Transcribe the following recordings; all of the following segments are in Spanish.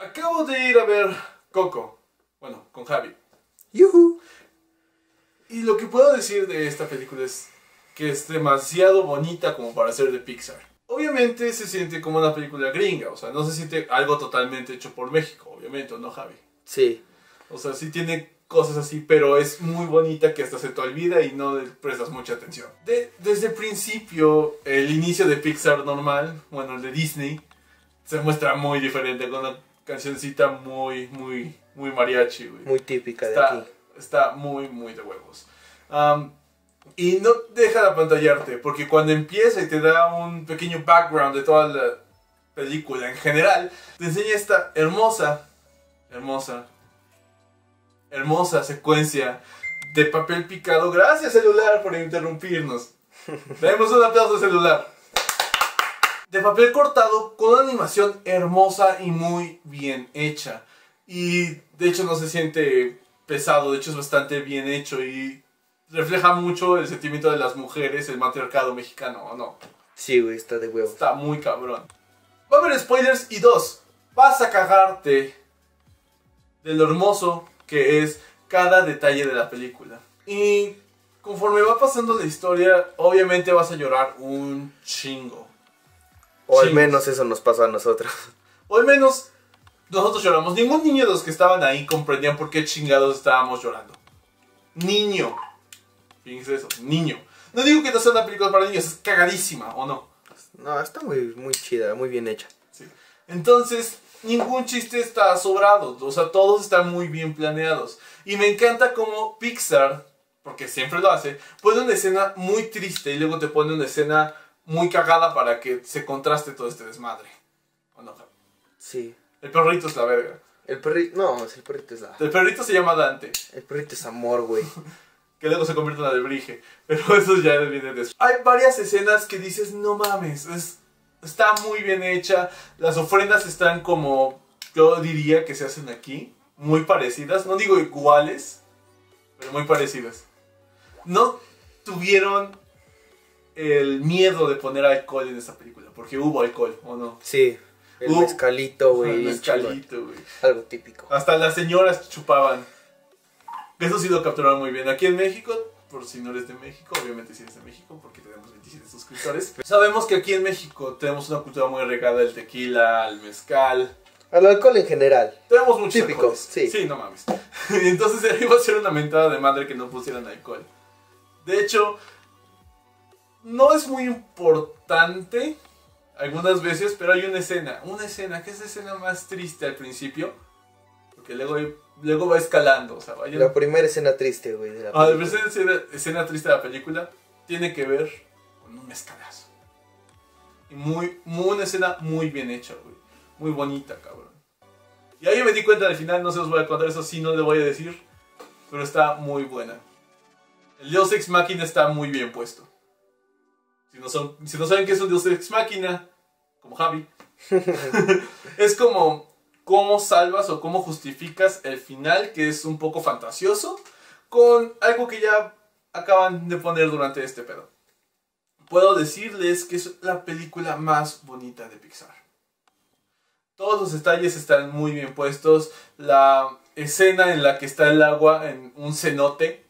Acabo de ir a ver Coco. Bueno, con Javi. Yuhu. Y lo que puedo decir de esta película es que es demasiado bonita como para ser de Pixar. Obviamente se siente como una película gringa, o sea, no se siente algo totalmente hecho por México, obviamente, ¿o ¿no, Javi? Sí. O sea, sí tiene cosas así, pero es muy bonita que hasta se te olvida y no prestas mucha atención. De- desde el principio, el inicio de Pixar normal, bueno, el de Disney, se muestra muy diferente, con una cancioncita muy, muy, muy mariachi, güey. Muy típica de Está, aquí. está muy, muy de huevos. Am, y no deja de apantallarte, porque cuando empieza y te da un pequeño background de toda la película en general, te enseña esta hermosa, hermosa, hermosa secuencia de papel picado. Gracias celular por interrumpirnos. Demos un aplauso al celular. De papel cortado con una animación hermosa y muy bien hecha. Y de hecho no se siente pesado, de hecho es bastante bien hecho y refleja mucho el sentimiento de las mujeres, el matriarcado mexicano, ¿o no? Sí, güey, está de huevo. Está muy cabrón. Va a haber spoilers y dos, vas a cagarte de lo hermoso que es cada detalle de la película. Y conforme va pasando la historia, obviamente vas a llorar un chingo. O al Sí. menos eso nos pasó a nosotros. O al menos nosotros lloramos. Ningún niño de los que estaban ahí comprendían por qué chingados estábamos llorando. Niño. Fíjense eso, niño. No digo que no sea una película para niños, es cagadísima, ¿o no? No, está muy, muy chida, muy bien hecha. Sí. Entonces, ningún chiste está sobrado. O sea, todos están muy bien planeados. Y me encanta como Pixar, porque siempre lo hace, pone una escena muy triste y luego te pone una escena muy cagada para que se contraste todo este desmadre. ¿O no, Javi? Sí. El perrito es la verga. El perrito, no, el perrito es la... El perrito se llama Dante, El perrito es amor, güey. que luego se convierte en alebrije. Pero eso ya viene después. Hay varias escenas que dices, no mames, es, está muy bien hecha. Las ofrendas están como, yo diría que se hacen aquí, muy parecidas. No digo iguales, pero muy parecidas. No tuvieron el miedo de poner alcohol en esta película, porque hubo alcohol, ¿o no? Sí. El Uh, mezcalito, güey. El mezcalito, güey. Algo típico. Hasta las señoras chupaban. Eso sí lo capturaron muy bien. Aquí en México, por si no eres de México, obviamente si eres de México, porque tenemos 27 suscriptores. Sabemos que aquí en México tenemos una cultura muy regada del tequila, al mezcal. Al alcohol en general. Tenemos muchos Típico, alcoholes. sí. Sí, no mames. Entonces iba a ser una mentada de madre que no pusieran alcohol. De hecho, no es muy importante algunas veces, pero hay una escena, una escena, que es la escena más triste al principio, porque luego, luego va escalando, o sea, vaya... La primera escena triste, güey. De la Ah, la primera escena, escena triste de la película tiene que ver con un mezcalazo. Y muy, muy, una escena muy bien hecha, güey. Muy bonita, cabrón. Y ahí me di cuenta al final, no se os voy a contar, eso sí no le voy a decir. Pero está muy buena. El Deus Ex Machina está muy bien puesto. Si no, son, si no saben qué es un Deus Ex Machina, como Javi, es como cómo salvas o cómo justificas el final, que es un poco fantasioso, con algo que ya acaban de poner durante este pedo. Puedo decirles que es la película más bonita de Pixar. Todos los detalles están muy bien puestos. La escena en la que está el agua en un cenote.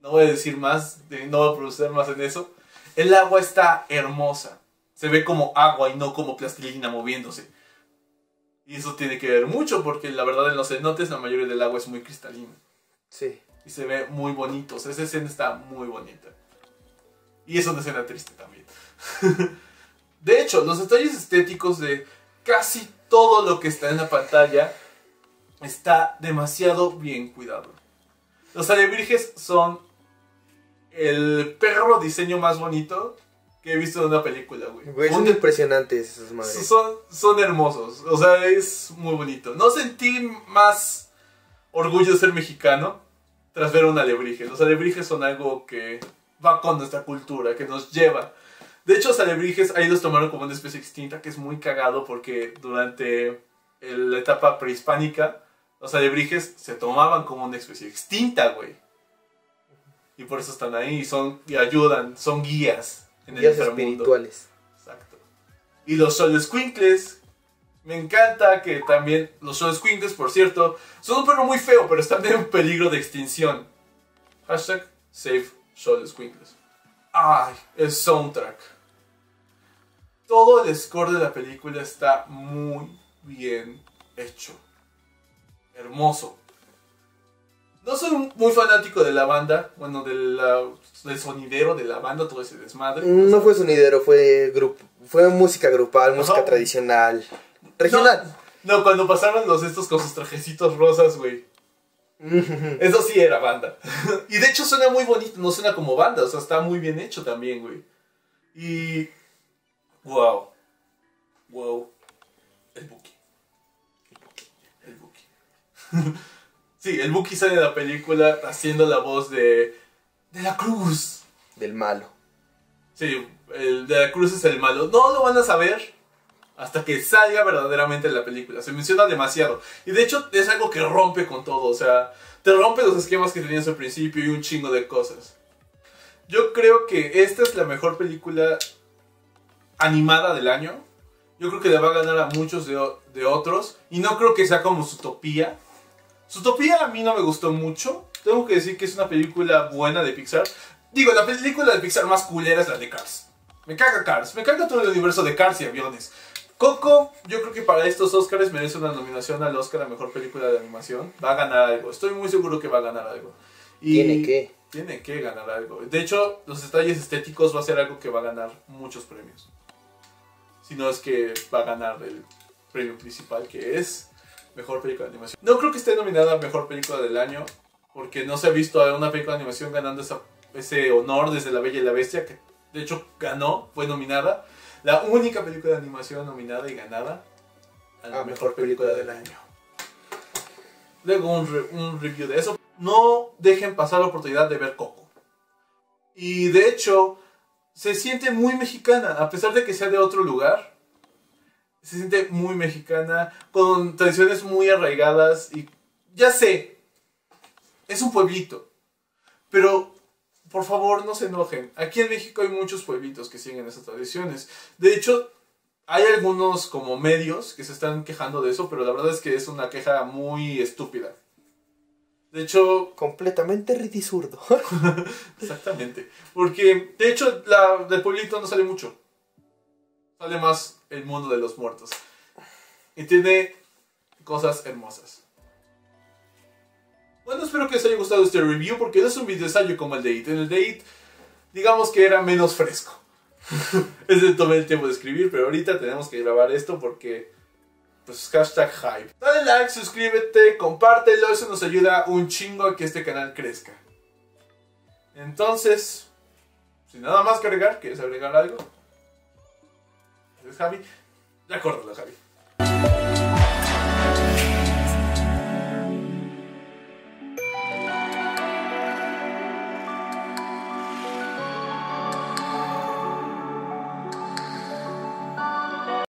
No voy a decir más, no voy a producir más en eso. El agua está hermosa. Se ve como agua y no como plastilina moviéndose. Y eso tiene que ver mucho porque la verdad en los cenotes la mayoría del agua es muy cristalina Sí. y se ve muy bonito. O sea, esa escena está muy bonita. Y es una escena triste también. de hecho, los detalles estéticos de casi todo lo que está en la pantalla está demasiado bien cuidado. Los alebrijes son el perro diseño más bonito que he visto en una película, güey. Güey, son impresionantes esas madres. son, son hermosos. O sea, es muy bonito. No sentí más orgullo de ser mexicano tras ver un alebrije. Los alebrijes son algo que va con nuestra cultura, que nos lleva. De hecho, los alebrijes ahí los tomaron como una especie extinta, que es muy cagado porque durante el- la etapa prehispánica, los alebrijes se tomaban como una especie extinta, güey. Y por eso están ahí, son, y ayudan, son guías en el Guías inframundo. espirituales. Exacto. Y los Solesquinkles, Me encanta que también los Show Squinkles, por cierto, son un perro muy feo, pero están en peligro de extinción. Hashtag Save Show Squinkles. Ay, el soundtrack. Todo el score de la película está muy bien hecho. Hermoso. No soy muy fanático de la banda, bueno, de la- del sonidero de la banda, todo ese desmadre. No fue sonidero, fue grupo, fue música grupal, música tradicional, regional. No, cuando pasaron los estos con sus trajecitos rosas, güey. Eso sí era banda. y de hecho suena muy bonito, no suena como banda, o sea, está muy bien hecho también, güey. Y. Wow. Wow. El Buki. El Buki. sí, el Buki sale de la película haciendo la voz de. de la Cruz. Del malo. Sí, el de la Cruz es el malo. No lo van a saber hasta que salga verdaderamente la película. Se menciona demasiado. Y de hecho es algo que rompe con todo. O sea, te rompe los esquemas que tenías al principio y un chingo de cosas. Yo creo que esta es la mejor película animada del año. Yo creo que le va a ganar a muchos de, de otros. Y no creo que sea como Zootopia. Zootopia a mí no me gustó mucho. Tengo que decir que es una película buena de Pixar. Digo, la película de Pixar más culera es la de Cars. Me caga Cars. Me caga todo el universo de Cars y aviones. Coco, yo creo que para estos Oscars merece una nominación al Oscar a Mejor Película de Animación. Va a ganar algo. Estoy muy seguro que va a ganar algo. Y Tiene que. Tiene que ganar algo. De hecho, los detalles estéticos va a ser algo que va a ganar muchos premios. Si no es que va a ganar el premio principal, que es Mejor Película de Animación. No creo que esté nominada a Mejor Película del Año, porque no se ha visto a una película de animación ganando esa- ese honor desde La Bella y la Bestia, que de hecho ganó, fue nominada. La única película de animación nominada y ganada a la Ah, Mejor Película del Año. Luego un, re- un review de eso. No dejen pasar la oportunidad de ver Coco. Y de hecho, se siente muy mexicana, a pesar de que sea de otro lugar. Se siente muy mexicana, con tradiciones muy arraigadas y ya sé, es un pueblito. Pero, por favor, no se enojen. Aquí en México hay muchos pueblitos que siguen esas tradiciones. De hecho, hay algunos como medios que se están quejando de eso, pero la verdad es que es una queja muy estúpida. De hecho, Completamente ridizurdo. Exactamente. Porque, de hecho, la del pueblito no sale mucho. Sale más el mundo de los muertos. Y tiene cosas hermosas. Bueno, espero que les haya gustado este review porque no es un video como el de It. En el de It, digamos que era menos fresco. Ese tomé el tiempo de escribir, pero ahorita tenemos que grabar esto porque, pues, hashtag hype. Dale like, suscríbete, compártelo, eso nos ayuda un chingo a que este canal crezca. Entonces, sin nada más que agregar, ¿quieres agregar algo? ¿Es Javi? Ya córtalo, Javi.